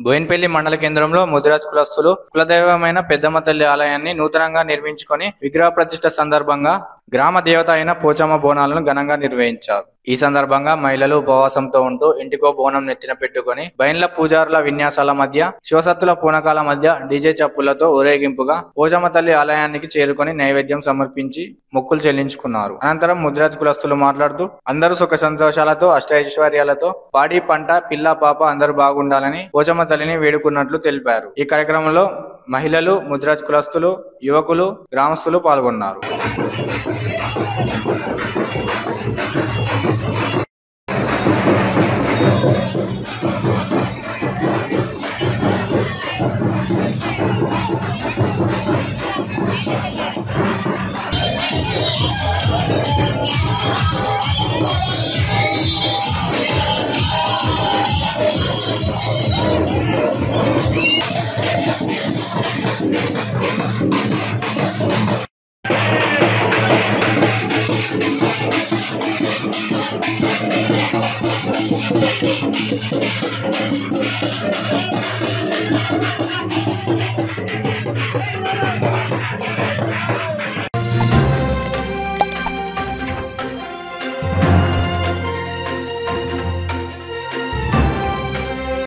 బోయిన్పల్లి మండల కేంద్రంలో ముదిరాజ్ కులస్తులు కులదైవమైన పెద్దమ్మ తల్లి ఆలయాన్ని నూతనంగా నిర్మించుకొని విగ్రహ ప్రతిష్ట సందర్భంగా గ్రామ దేవత అయిన పోచమ్మ బోనాలను ఘనంగా నిర్వహించారు. ఈ సందర్భంగా మహిళలు ఉపవాసంతో ఉంటూ ఇంటికో బోనం నెత్తిన పెట్టుకొని బయన్ల పూజారుల విన్యాసాల మధ్య శివసత్తుల పూనకాల మధ్య డీజే చప్పులతో ఊరేగింపుగా పోచమ్మ తల్లి ఆలయానికి చేరుకొని నైవేద్యం సమర్పించి మొక్కులు చెల్లించుకున్నారు. అనంతరం ముద్రాజ్ కులస్తులు మాట్లాడుతూ అందరూ సుఖ సంతోషాలతో అష్టైశ్వర్యాలతో పాడి పంట పిల్ల పాప అందరూ బాగుండాలని పోచమ్మ తల్లిని వేడుకున్నట్లు తెలిపారు. ఈ కార్యక్రమంలో మహిళలు ముద్రాజ్ కులస్తులు యువకులు గ్రామస్తులు పాల్గొన్నారు. Thank you. Thank you.